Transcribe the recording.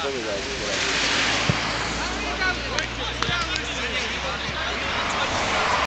这么远出来